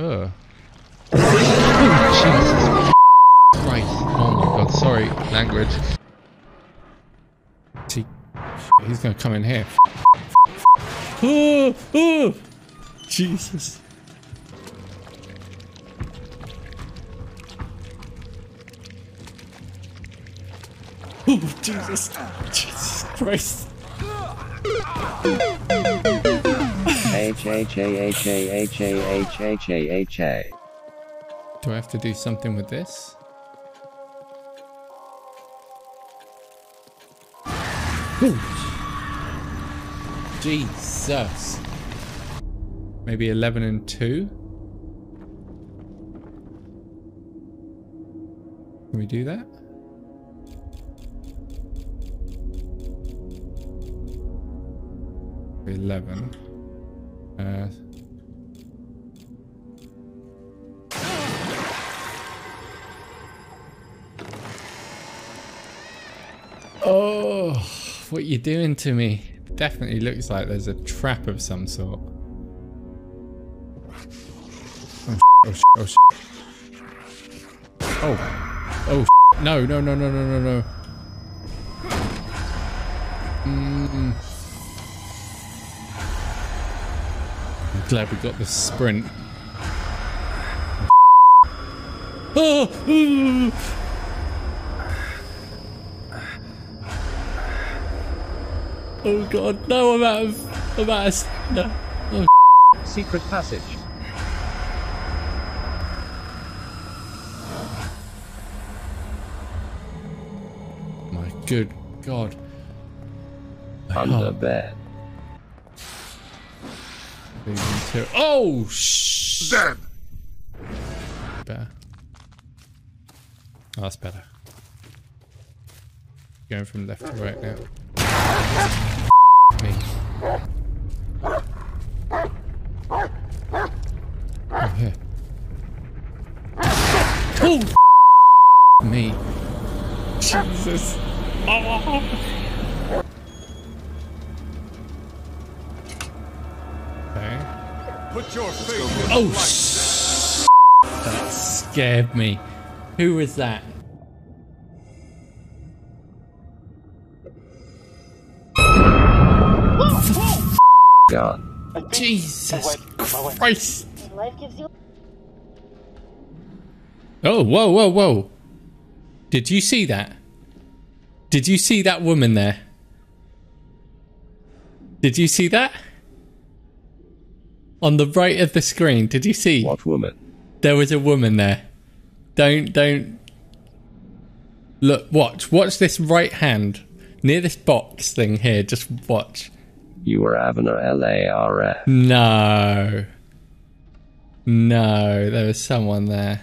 Ugh. Oh, Jesus Christ. Oh my god, sorry, language. He's gonna come in here. Oh, oh, Jesus. Oh, Jesus. Jesus Christ. Do I have to do something with this? Jesus. Maybe 11 and 2? Can we do that? Eleven. Oh, what you doing to me? Definitely looks like there's a trap of some sort. Oh, oh, oh, oh, oh, no, no, no, no, no, no, no. Mm. Glad we got the sprint. Oh, oh god, no, I'm out of, I'm out of, no. Oh, Secret passage. my good god. Under oh. bed. Two. Oh, sh! Dead. Better. Oh, that's better. Going from left to right now. Me. Oh, here. Oh! Me. Jesus. Oh. Put your faith in Oh, the sh- that scared me. Who was that? God. Jesus Christ. Life gives you Oh, whoa, whoa, whoa. Did you see that? Did you see that woman there? Did you see that? On the right of the screen, did you see? What woman? There was a woman there. Don't, don't. Look, watch. Watch this right hand. Near this box thing here. Just watch. You were L A R F. No. No, there was someone there.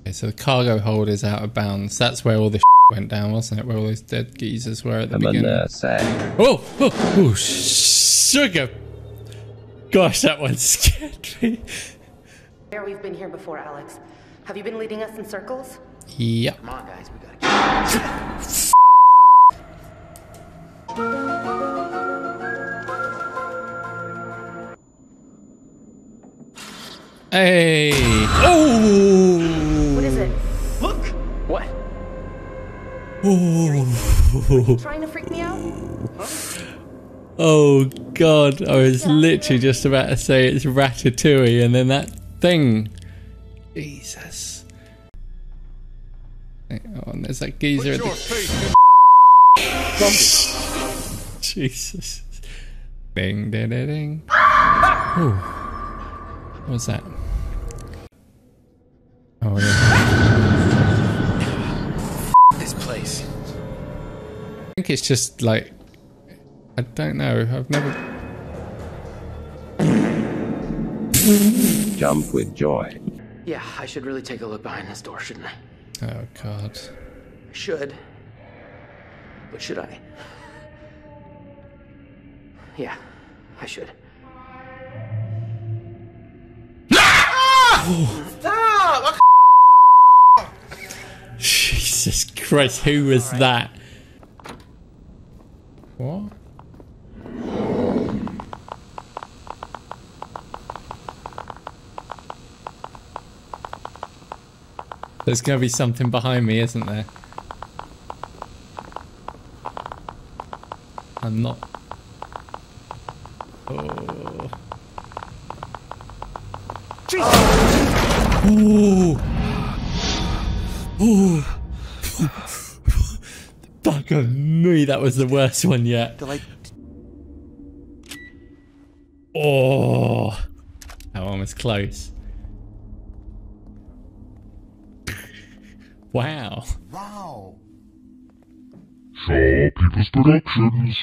Okay, so the cargo hold is out of bounds. That's where all the went down, wasn't it? Where all those dead geezers were at the I'm a beginning. nurse. eh? Oh, oh, oh, sugar. Gosh, that one scared me. There, we've been here before, Alex. Have you been leading us in circles? Yep. Come on, guys, we gotta get. Hey. Oh. What is it? Look! What? Oh. Trying to freak me out? Oh god, I was literally just about to say it's Ratatouille and then that thing. Jesus. Hang on, there's that geezer Put at your the. faith in Jesus. Ding, ding, ding, ding. Ooh. What was that? Oh, yeah. This place. I think it's just like. I don't know. I've never. Jump with joy. Yeah, I should really take a look behind this door, shouldn't I? Oh, God. I should. But should I? Yeah, I should. Stop! Jesus Christ, who was that? What? There's going to be something behind me, isn't there? I'm not. Oh. Ooh. Ooh. Fuck me, that was the worst one yet. Oh. That one was close. Wow. Wow. Sharpypus Productions.